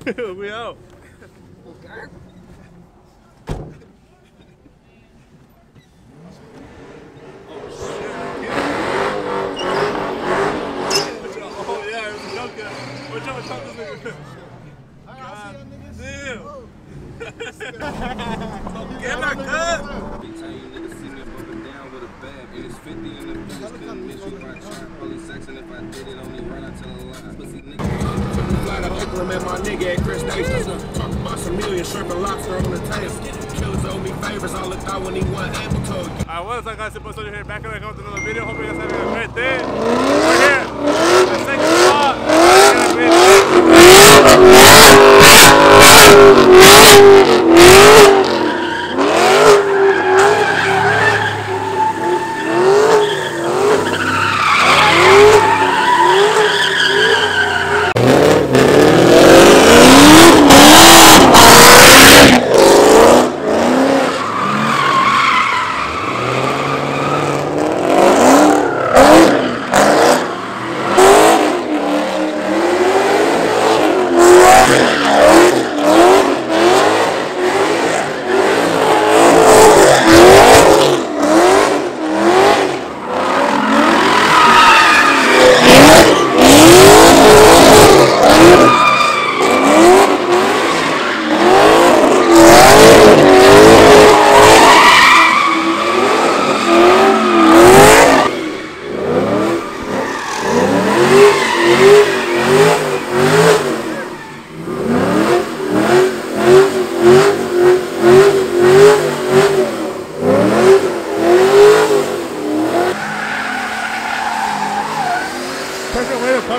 we out. Oh yeah, it 50 couldn't miss you by if I did it, only I tell a lie to Hicklam my nigga about some million shrimp and lobster on the Alright, ah, what is up guys, it's here back and back with another video. Hope you guys have a great day. We're here, the second vlog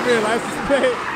Look at life is paid.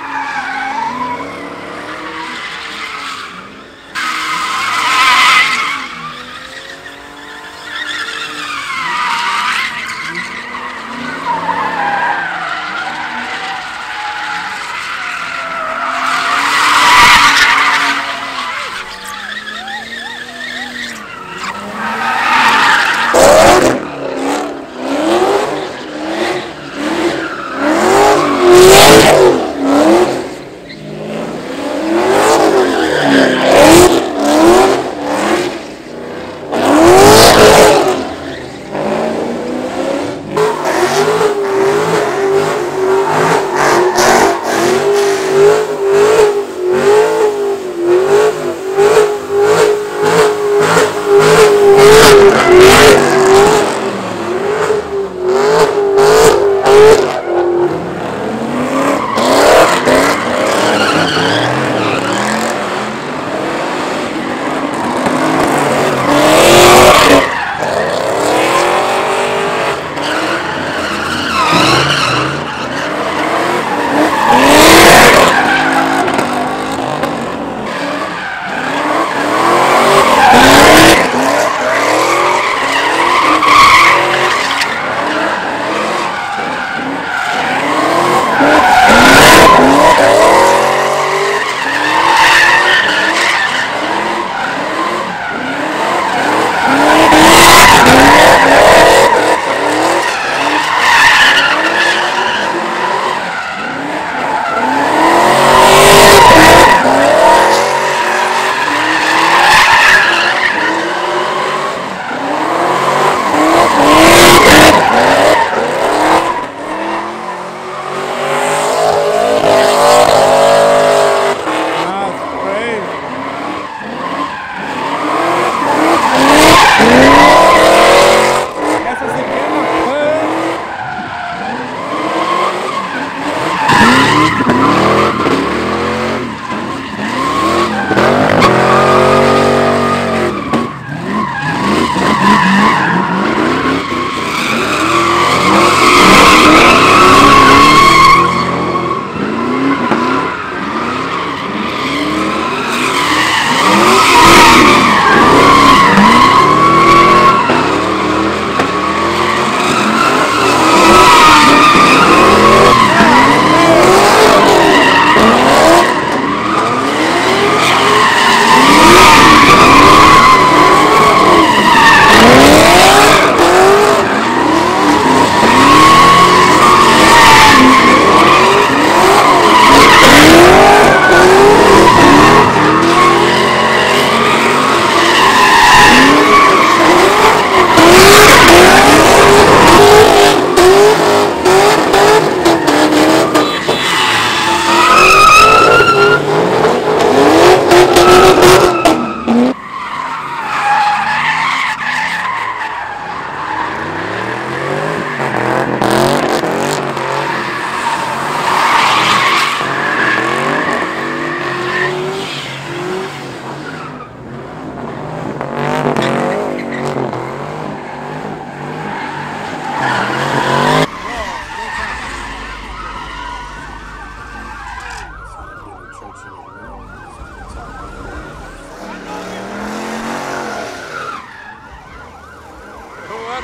Oh,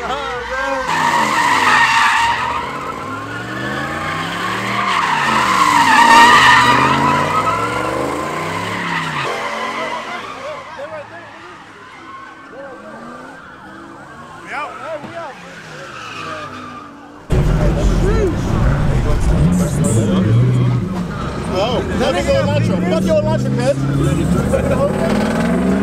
let me go electric. Fuck your electric, man.